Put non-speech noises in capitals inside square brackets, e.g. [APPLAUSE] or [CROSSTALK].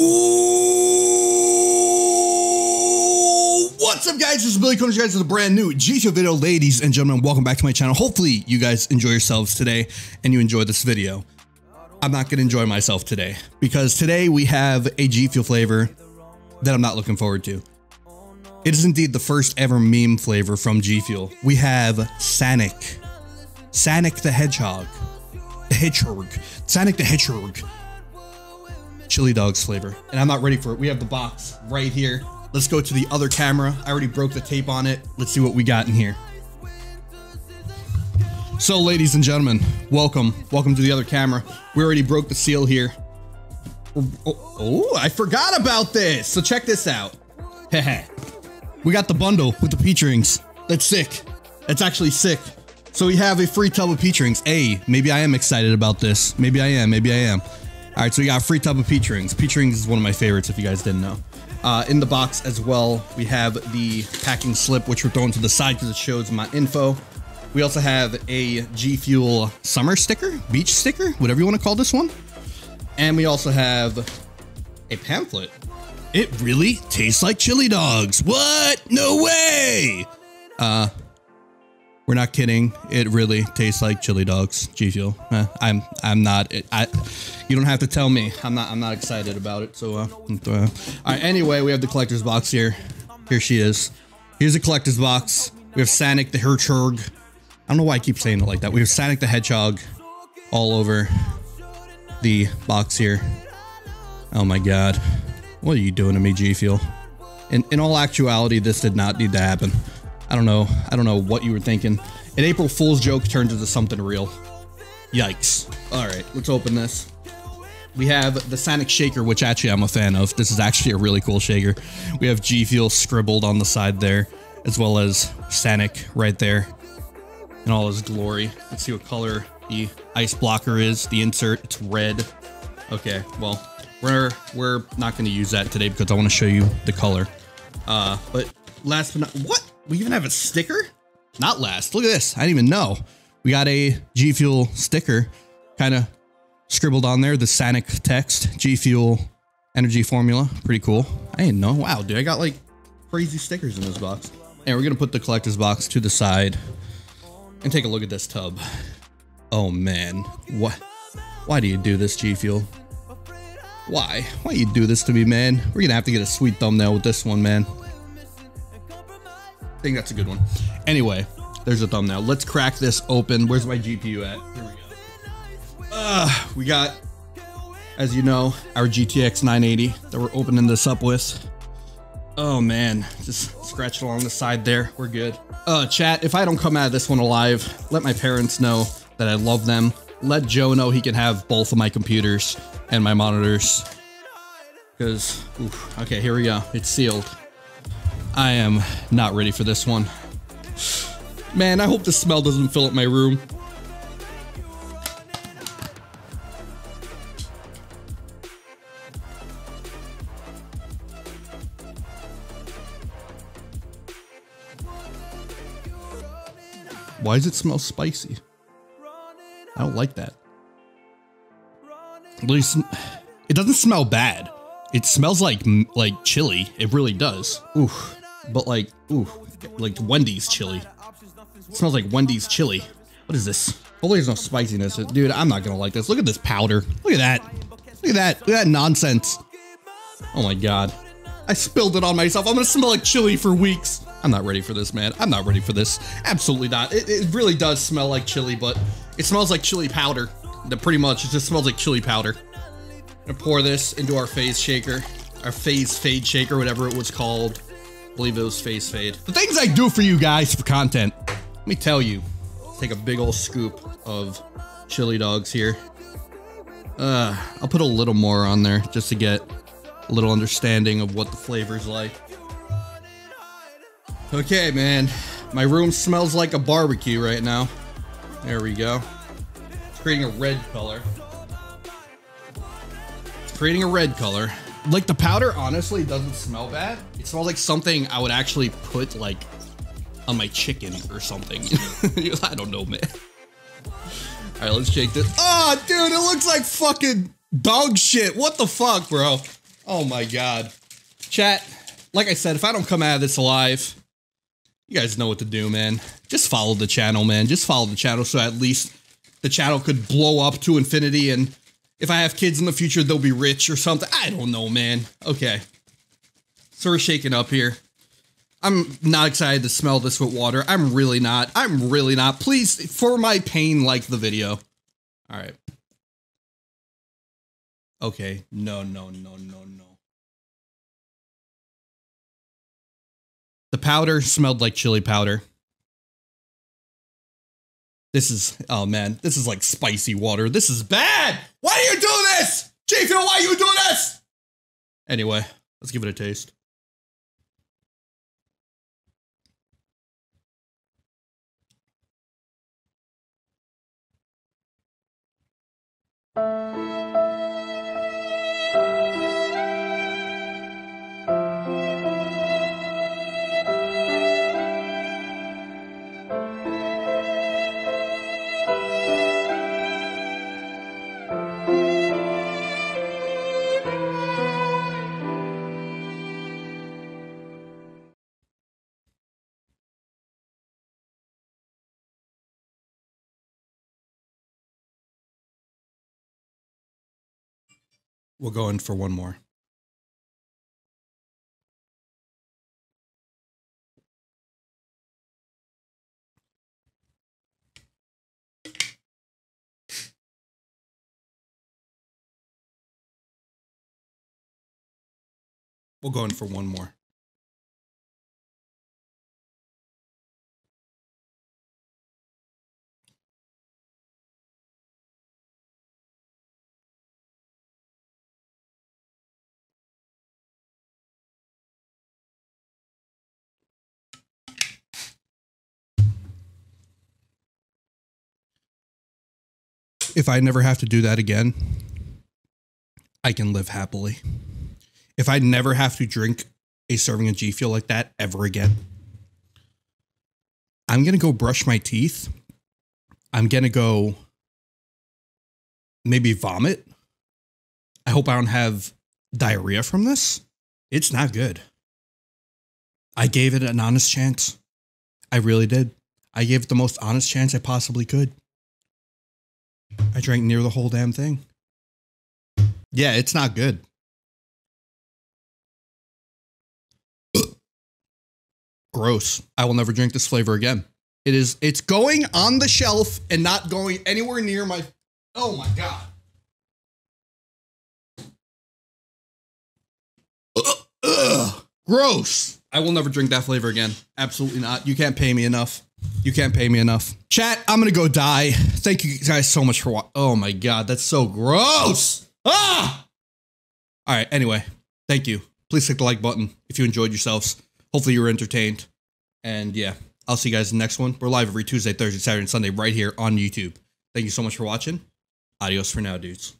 Ooh, what's up guys? This is Billy Cones guys with a brand new G Show video. Ladies and gentlemen, welcome back to my channel. Hopefully you guys enjoy yourselves today and you enjoy this video. I'm not gonna enjoy myself today because today we have a G Fuel flavor that I'm not looking forward to. It is indeed the first ever meme flavor from G Fuel. We have Sanic. Sanic the Hedgehog. The Hedgehog. Sanic the Hedgehog chili dogs flavor. And I'm not ready for it. We have the box right here. Let's go to the other camera. I already broke the tape on it. Let's see what we got in here. So ladies and gentlemen, welcome. Welcome to the other camera. We already broke the seal here. Oh, oh, oh I forgot about this. So check this out. [LAUGHS] we got the bundle with the peach rings. That's sick. That's actually sick. So we have a free tub of peach rings. Hey, maybe I am excited about this. Maybe I am. Maybe I am. All right, so we got a free tub of peach rings. Peach rings is one of my favorites if you guys didn't know. Uh, in the box as well, we have the packing slip, which we're throwing to the side because it shows my info. We also have a G Fuel summer sticker, beach sticker, whatever you want to call this one. And we also have a pamphlet. It really tastes like chili dogs. What? No way. Uh, we're not kidding. It really tastes like chili dogs. G Fuel. Uh, I'm I'm not. I. You don't have to tell me. I'm not. I'm not excited about it. So. Uh, uh, all right. Anyway, we have the collector's box here. Here she is. Here's a collector's box. We have Sanic the Hedgehog. I don't know why I keep saying it like that. We have Sanic the Hedgehog all over the box here. Oh my god. What are you doing to me, G Fuel? In, in all actuality, this did not need to happen. I don't know. I don't know what you were thinking. An April Fool's joke turned into something real. Yikes. All right, let's open this. We have the Sonic Shaker, which actually I'm a fan of. This is actually a really cool shaker. We have G Fuel scribbled on the side there, as well as Sonic right there in all his glory. Let's see what color the ice blocker is. The insert, it's red. Okay, well, we're we're not going to use that today because I want to show you the color. Uh, but last but not, what? We even have a sticker? Not last. Look at this. I didn't even know. We got a G Fuel sticker kind of scribbled on there. The Sanic text, G Fuel energy formula. Pretty cool. I didn't know. Wow, dude. I got like crazy stickers in this box. And we're going to put the collector's box to the side and take a look at this tub. Oh, man. What? Why do you do this, G Fuel? Why? Why you do this to me, man? We're going to have to get a sweet thumbnail with this one, man. I think that's a good one. Anyway, there's a thumbnail. Let's crack this open. Where's my GPU at? Here we go. Uh, we got, as you know, our GTX 980 that we're opening this up with. Oh man, just scratch along the side there. We're good. Uh, chat, if I don't come out of this one alive, let my parents know that I love them. Let Joe know he can have both of my computers and my monitors. Because, okay, here we go. It's sealed. I am not ready for this one. Man, I hope the smell doesn't fill up my room. Why does it smell spicy? I don't like that. At least it doesn't smell bad. It smells like like chili. It really does. Oof. But like, ooh, like Wendy's chili. It smells like Wendy's chili. What is this? Hopefully there's no spiciness. Dude, I'm not gonna like this. Look at this powder. Look at that. Look at that. Look at that nonsense. Oh my god. I spilled it on myself. I'm gonna smell like chili for weeks. I'm not ready for this, man. I'm not ready for this. Absolutely not. It, it really does smell like chili, but it smells like chili powder. Pretty much, it just smells like chili powder. Gonna pour this into our phase shaker. Our phase fade shaker, whatever it was called. Believe it was phase fade. The things I do for you guys for content. Let me tell you. Take a big old scoop of chili dogs here. Uh, I'll put a little more on there just to get a little understanding of what the flavor's like. Okay, man. My room smells like a barbecue right now. There we go. It's creating a red color. It's creating a red color. Like the powder honestly doesn't smell bad. It smells like something I would actually put like on my chicken or something. [LAUGHS] I don't know, man. All right, let's shake this. Oh, dude, it looks like fucking dog shit. What the fuck, bro? Oh my god. Chat, like I said, if I don't come out of this alive, you guys know what to do, man. Just follow the channel, man. Just follow the channel so at least the channel could blow up to infinity and if I have kids in the future, they'll be rich or something. I don't know, man. Okay. So we're shaking up here. I'm not excited to smell this with water. I'm really not. I'm really not. Please, for my pain, like the video. All right. Okay. No, no, no, no, no. The powder smelled like chili powder. This is, oh man, this is like spicy water. This is bad. Why do you do this? Fuel, why you do this? Anyway, let's give it a taste. We'll go in for one more. We'll go in for one more. If I never have to do that again, I can live happily. If I never have to drink a serving of G Fuel like that ever again, I'm going to go brush my teeth. I'm going to go maybe vomit. I hope I don't have diarrhea from this. It's not good. I gave it an honest chance. I really did. I gave it the most honest chance I possibly could. I drank near the whole damn thing. Yeah, it's not good. [COUGHS] Gross. I will never drink this flavor again. It is it's going on the shelf and not going anywhere near my Oh my god. Ugh, [COUGHS] gross. I will never drink that flavor again. Absolutely not. You can't pay me enough. You can't pay me enough. Chat, I'm gonna go die. Thank you guys so much for watching. Oh my god, that's so gross. Ah! All right, anyway, thank you. Please click the like button if you enjoyed yourselves. Hopefully you were entertained. And yeah, I'll see you guys in the next one. We're live every Tuesday, Thursday, Saturday, and Sunday right here on YouTube. Thank you so much for watching. Adios for now, dudes.